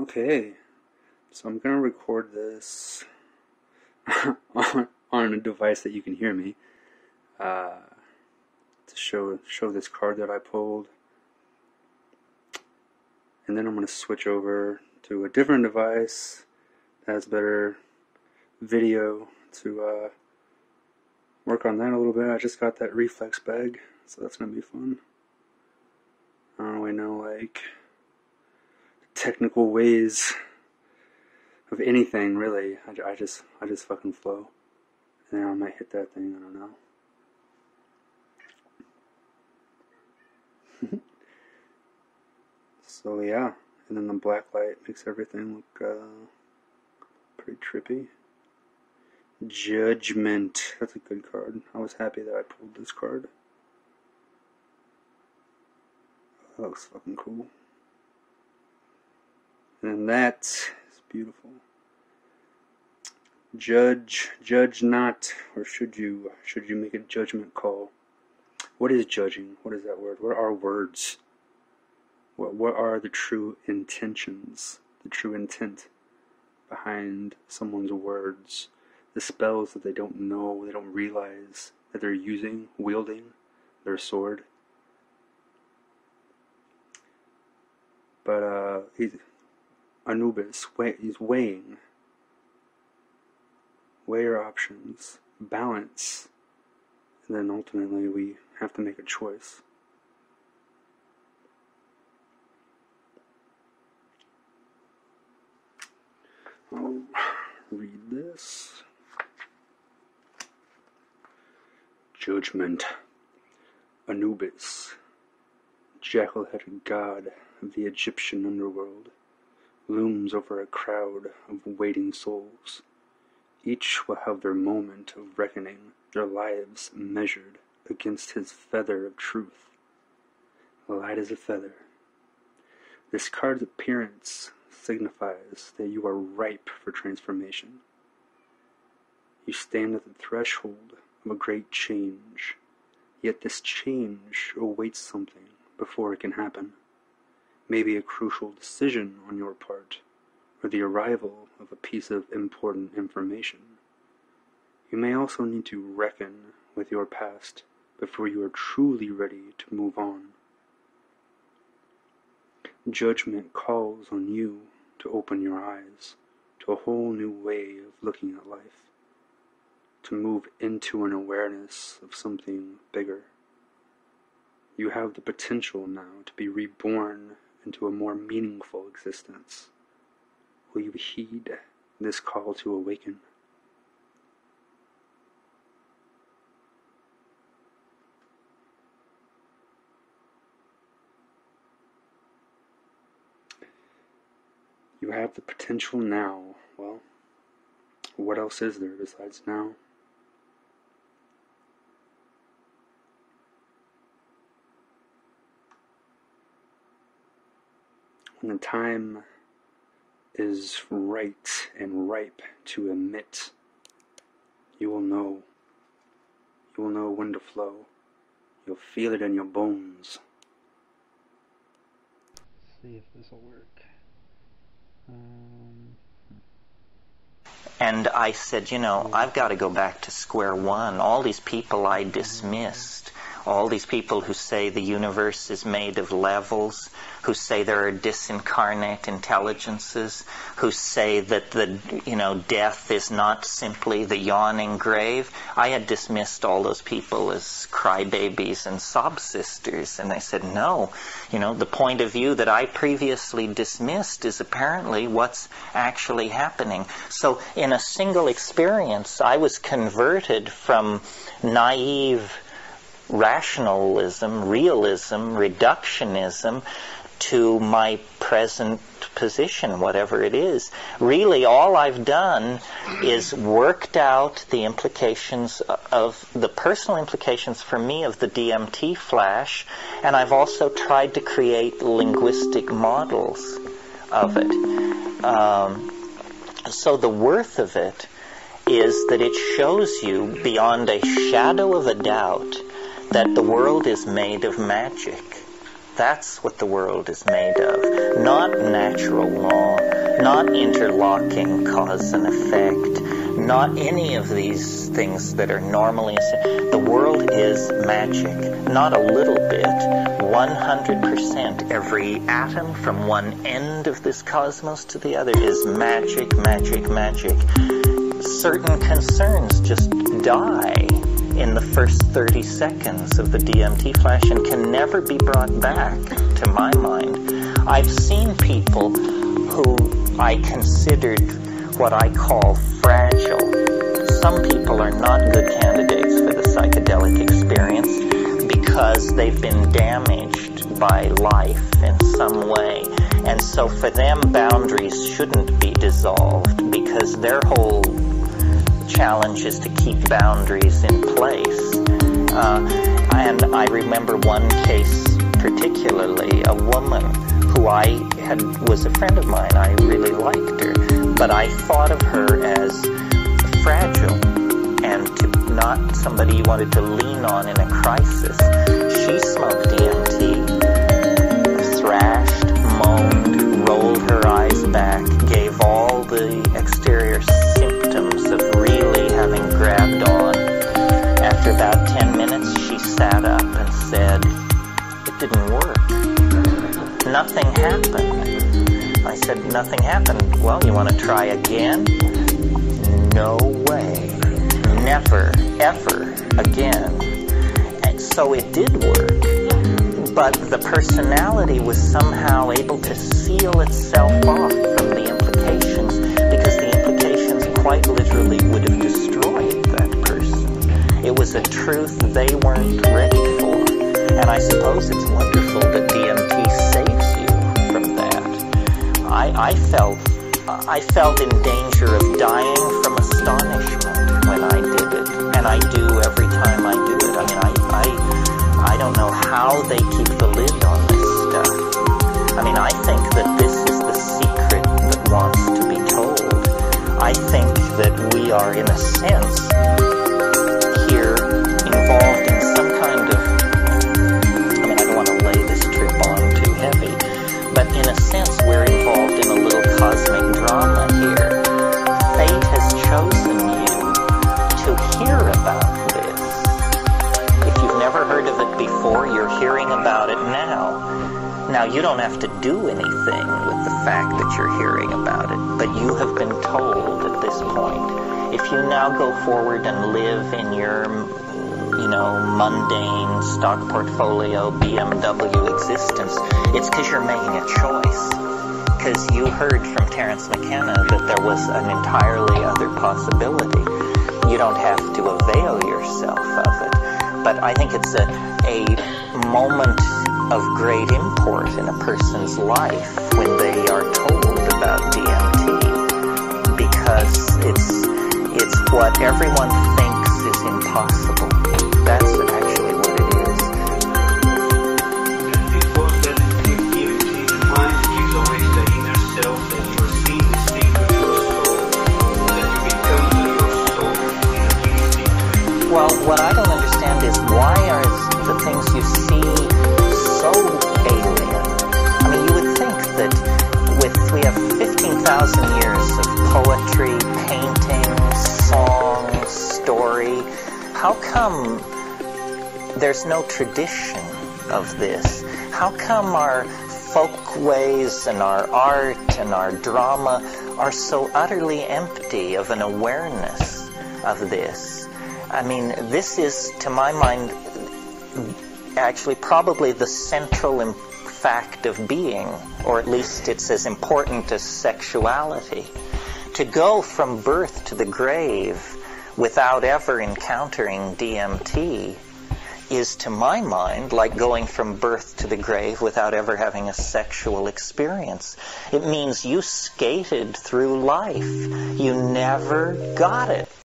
Okay, so I'm gonna record this on, on a device that you can hear me uh, to show show this card that I pulled, and then I'm gonna switch over to a different device that has better video to uh, work on that a little bit. I just got that reflex bag, so that's gonna be fun. I don't really know like technical ways of anything really. I, I just I just fucking flow, and then I might hit that thing. I don't know. so yeah, and then the black light makes everything look uh, pretty trippy. Judgment. That's a good card. I was happy that I pulled this card. That looks fucking cool. And that is beautiful. Judge, judge not, or should you, should you make a judgment call? What is judging? What is that word? What are words? What, what are the true intentions, the true intent behind someone's words? The spells that they don't know, they don't realize that they're using, wielding their sword. But uh, he's Anubis. is weighing. Weigh your options, balance, and then ultimately we have to make a choice. I'll read this. Judgment. Anubis, jackal headed god of the Egyptian underworld, looms over a crowd of waiting souls. Each will have their moment of reckoning, their lives measured against his feather of truth. Light as a feather. This card's appearance signifies that you are ripe for transformation. You stand at the threshold of a great change, yet this change awaits something before it can happen. Maybe a crucial decision on your part, or the arrival of a piece of important information. You may also need to reckon with your past before you are truly ready to move on. Judgment calls on you to open your eyes to a whole new way of looking at life, to move into an awareness of something bigger. You have the potential now to be reborn into a more meaningful existence. Will you heed this call to awaken? You have the potential now. Well, what else is there besides now? When the time is right and ripe to emit, you will know. You will know when to flow. You'll feel it in your bones. see if this will work. Um, and I said, you know, I've got to go back to square one. All these people I dismissed, all these people who say the universe is made of levels, who say there are disincarnate intelligences, who say that the you know death is not simply the yawning grave. I had dismissed all those people as crybabies and sob sisters, and I said no. You know the point of view that I previously dismissed is apparently what's actually happening. So in a single experience, I was converted from naive rationalism, realism, reductionism to my present position, whatever it is. Really, all I've done is worked out the implications of the personal implications for me of the DMT flash, and I've also tried to create linguistic models of it. Um, so the worth of it is that it shows you beyond a shadow of a doubt that the world is made of magic that's what the world is made of. Not natural law, not interlocking cause and effect, not any of these things that are normally. The world is magic, not a little bit, 100%. Every atom from one end of this cosmos to the other is magic, magic, magic. Certain concerns just die in the first 30 seconds of the DMT flash and can never be brought back, to my mind. I've seen people who I considered what I call fragile. Some people are not good candidates for the psychedelic experience because they've been damaged by life in some way. And so for them, boundaries shouldn't be dissolved because their whole challenge is to keep boundaries in place. Uh, and I remember one case particularly, a woman who I had was a friend of mine. I really liked her, but I thought of her as fragile and to not somebody you wanted to lean on in a crisis. She smoked DMT, thrashed, moaned, rolled her eyes back, gave all the exterior didn't work. Nothing happened. I said, Nothing happened. Well, you want to try again? No way. Never, ever again. And so it did work. But the personality was somehow able to seal itself off from the implications because the implications quite literally would have destroyed that person. It was a truth they weren't ready. And I suppose it's wonderful that DMT saves you from that. I, I felt I felt in danger of dying from astonishment when I did it, and I do every time I do it. I mean, I I, I don't know how they keep the lid on this stuff. I mean, I think that this is the secret that wants to be told. I think that we are, in a sense, here involved in some kind sense, we're involved in a little cosmic drama here. Fate has chosen you to hear about this. If you've never heard of it before, you're hearing about it now. Now, you don't have to do anything with the fact that you're hearing about it, but you have been told at this point. If you now go forward and live in your, you know, mundane stock portfolio BMW existence, it's because you're making a choice because you heard from Terence McKenna that there was an entirely other possibility. You don't have to avail yourself of it. But I think it's a, a moment of great import in a person's life when they are told about DMT because it's it's what everyone thinks is impossible. No tradition of this? How come our folkways and our art and our drama are so utterly empty of an awareness of this? I mean, this is, to my mind, actually probably the central fact of being, or at least it's as important as sexuality. To go from birth to the grave without ever encountering DMT is, to my mind, like going from birth to the grave without ever having a sexual experience. It means you skated through life. You never got it.